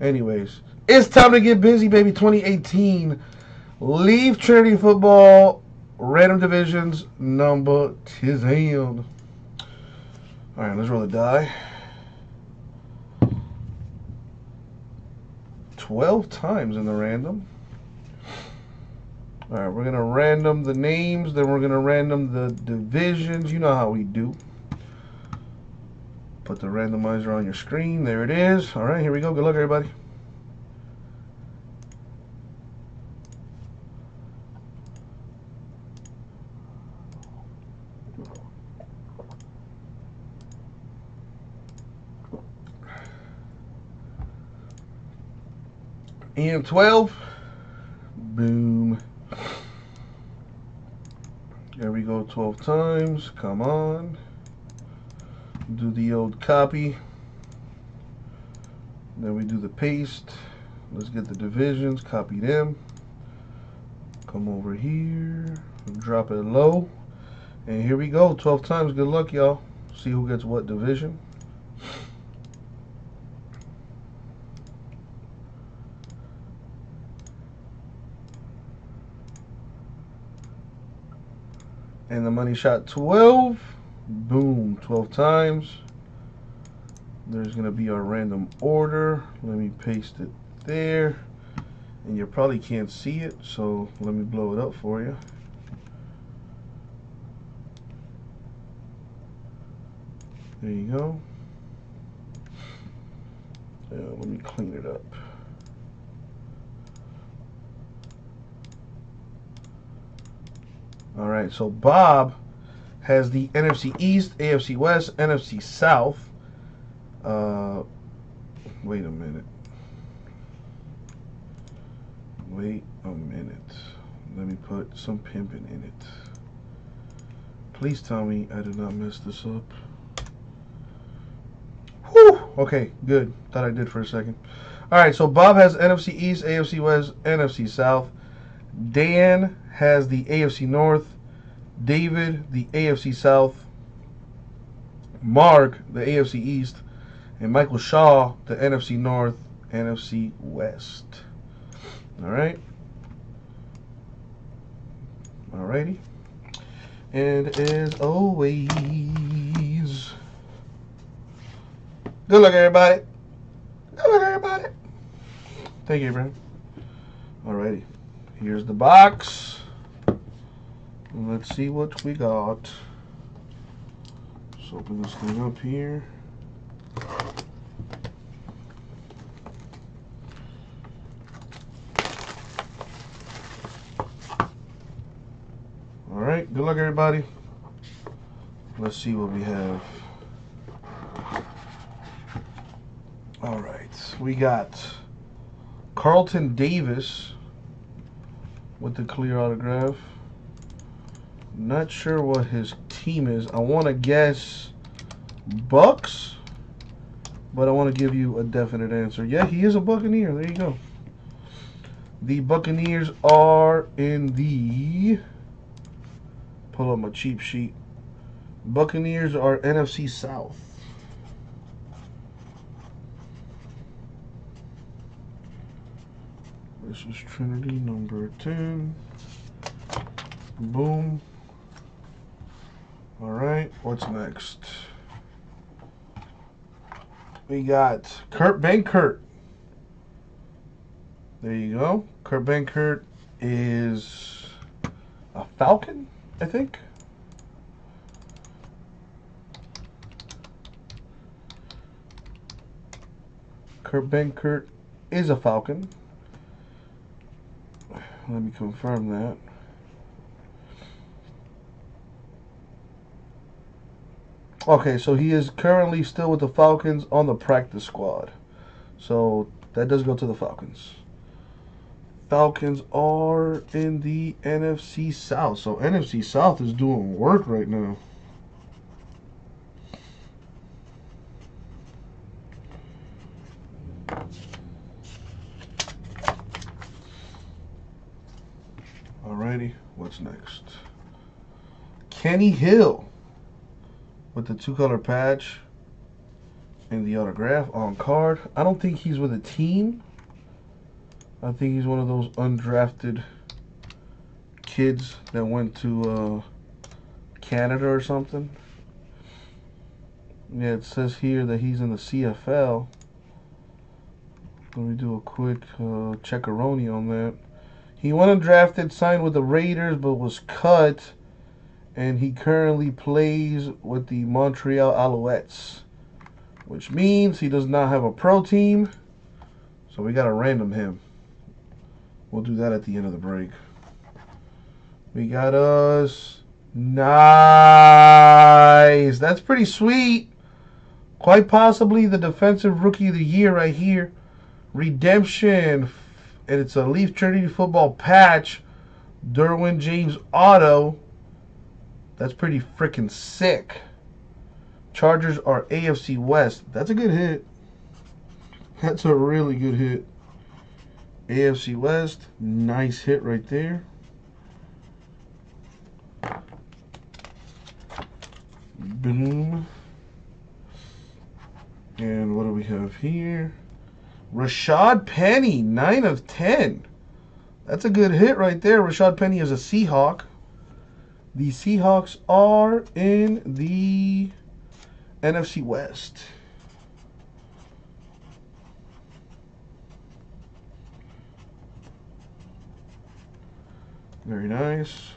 Anyways, it's time to get busy, baby. 2018. Leaf Trinity football. Random divisions number 10. All right, let's roll the die. 12 times in the random. All right, we're going to random the names, then we're going to random the divisions. You know how we do. Put the randomizer on your screen. There it is. All right, here we go. Good luck, everybody. And 12. Boom. There we go 12 times. Come on. Do the old copy. Then we do the paste. Let's get the divisions. Copy them. Come over here. Drop it low. And here we go. 12 times. Good luck, y'all. See who gets what division. and the money shot 12 boom 12 times. There's gonna be our random order. Let me paste it there. And you probably can't see it so let me blow it up for you. There you go. Yeah, let me clean it up. All right, so Bob has the NFC East, AFC West, NFC South. Uh, wait a minute. Wait a minute. Let me put some pimping in it. Please tell me I did not mess this up. Whew! Okay, good. Thought I did for a second. All right, so Bob has NFC East, AFC West, NFC South. Dan has the AFC North, David the AFC South, Mark the AFC East, and Michael Shaw the NFC North, NFC West. All right. Alrighty. And as always, good luck, everybody. Good luck, everybody. Thank you, Abraham. Alrighty. Here's the box. Let's see what we got. Let's open this thing up here. Alright, good luck everybody. Let's see what we have. Alright, we got Carlton Davis with the clear autograph. Not sure what his team is. I want to guess Bucks, but I want to give you a definite answer. Yeah, he is a Buccaneer. There you go. The Buccaneers are in the. Pull up my cheap sheet. Buccaneers are NFC South. This is Trinity number 10. Boom. All right, what's next? We got Kurt Benkert. There you go. Kurt Benkert is a Falcon, I think. Kurt Benkert is a Falcon. Let me confirm that. Okay, so he is currently still with the Falcons on the practice squad. So that does go to the Falcons. Falcons are in the NFC South. So NFC South is doing work right now. Alrighty, what's next? Kenny Hill with the two color patch. And the autograph on card. I don't think he's with a team. I think he's one of those undrafted kids that went to uh, Canada or something. Yeah, it says here that he's in the CFL. Let me do a quick uh, checkeroni on that. He went undrafted, signed with the Raiders, but was cut, and he currently plays with the Montreal Alouettes, which means he does not have a pro team, so we got to random him. We'll do that at the end of the break. We got us. Nice. That's pretty sweet. Quite possibly the defensive rookie of the year right here. Redemption. And it's a Leaf Trinity football patch. Derwin James auto. That's pretty freaking sick. Chargers are AFC West. That's a good hit. That's a really good hit. AFC West. Nice hit right there. Boom. And what do we have here? Rashad Penny, 9 of 10. That's a good hit right there. Rashad Penny is a Seahawk. The Seahawks are in the NFC West. Very nice.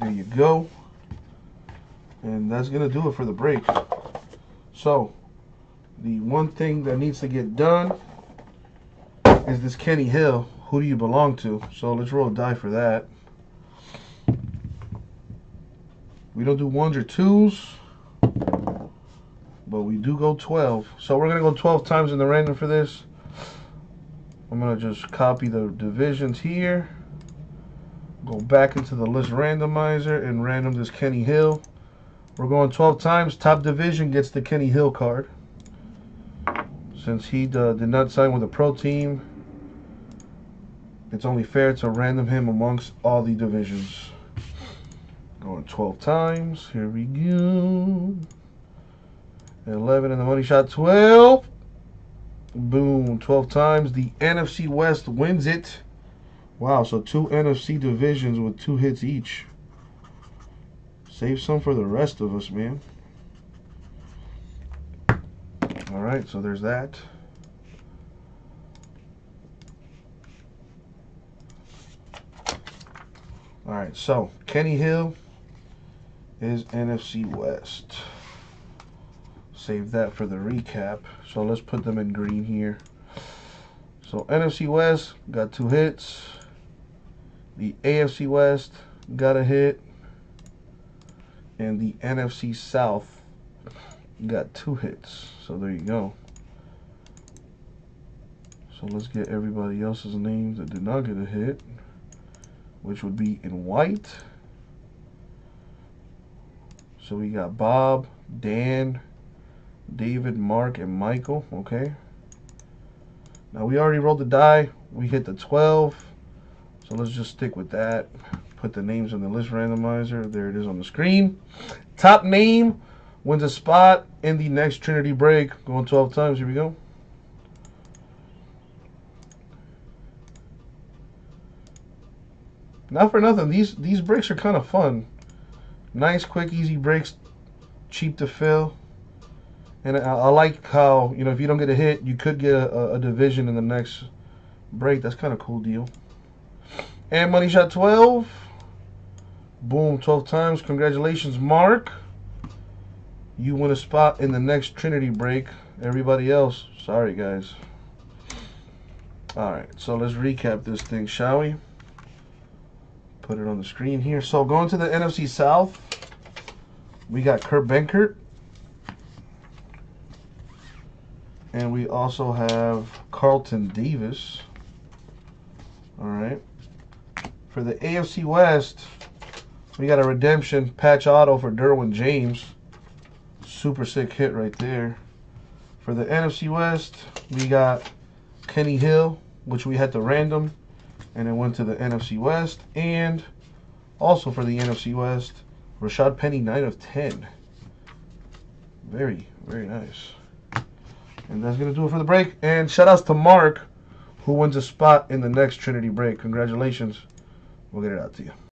There you go. And that's going to do it for the break. So, the one thing that needs to get done is this Kenny Hill. Who do you belong to? So let's roll a die for that. We don't do ones or twos, but we do go 12. So we're going to go 12 times in the random for this. I'm going to just copy the divisions here. Go back into the list randomizer and random this Kenny Hill. We're going 12 times. Top division gets the Kenny Hill card. Since he uh, did not sign with a pro team, it's only fair to random him amongst all the divisions. Going 12 times. Here we go. 11 in the money shot. 12. Boom. 12 times. The NFC West wins it. Wow, so two NFC divisions with two hits each. Save some for the rest of us, man. All right, so there's that. All right, so Kenny Hill is NFC West. Save that for the recap. So let's put them in green here. So NFC West got two hits. The AFC West got a hit. And the NFC South got two hits. So there you go. So let's get everybody else's names that did not get a hit, which would be in white. So we got Bob, Dan, David, Mark, and Michael. Okay. Now we already rolled the die. We hit the 12. So let's just stick with that. Put the names in the list randomizer. There it is on the screen. Top name wins a spot in the next Trinity break. Going 12 times. Here we go. Not for nothing. These these breaks are kind of fun. Nice, quick, easy breaks. Cheap to fill. And I, I, like how, you know, if you don't get a hit, you could get a, a division in the next break. That's kind of cool deal. And money shot 12. Boom, 12 times. Congratulations, Mark. You win a spot in the next Trinity break. Everybody else, sorry, guys. All right, so let's recap this thing, shall we? Put it on the screen here. So going to the NFC South, we got Kurt Benkert. And we also have Carlton Davis. All right. For the AFC West, we got a redemption patch auto for Derwin James. Super sick hit right there. For the NFC West, we got Kenny Hill, which we had to random, and it went to the NFC West. And also for the NFC West, Rashad Penny, 9 of 10. Very, very nice. And that's going to do it for the break. And shout outs to Mark, who wins a spot in the next Trinity break. Congratulations. We'll get it out to you.